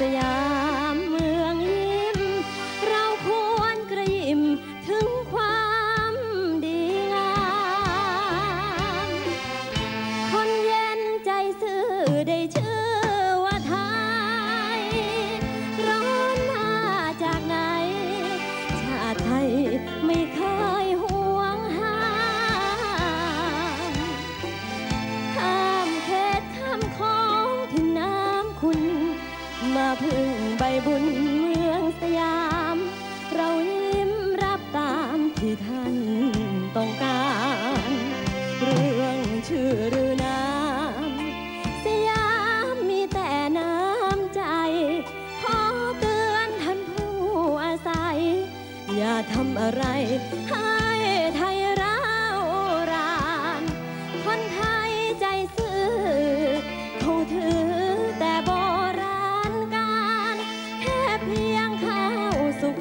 สยามเมืองยิ้ม เราควรกระยิมถึงความดีงามคนเย็นใจซื่อได้ชื่ พึ่งใบบุญเมืองสยาม เรายิ้มรับตามที่ท่านต้องการ เรื่องชื่อหรือน้ำสยามมีแต่น้ำใจ ขอเตือนท่านผู้อาศัย อย่าทำอะไรให้ไทย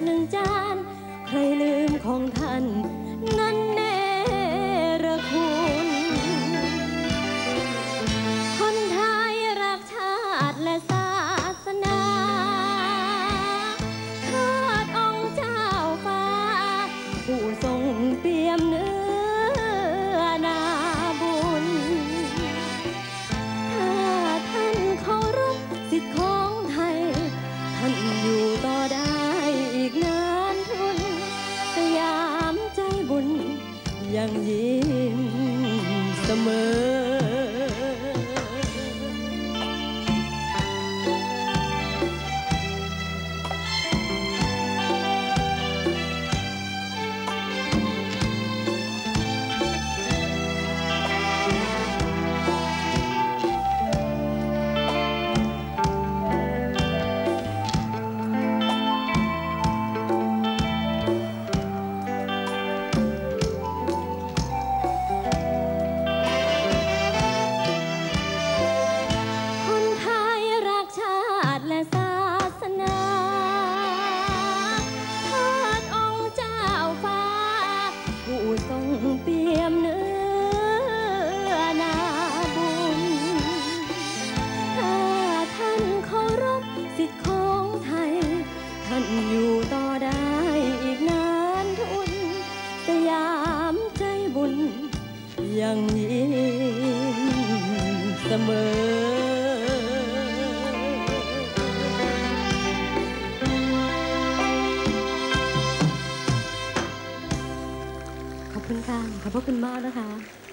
หนึ่งจาน ใครลืมของท่าน เส ท่านอยู่ต่อได้อีกนานทุนสยามใจบุญ ยังยิ้มเสมอขอบคุณค่ะขอบพระคุณมากนะคะ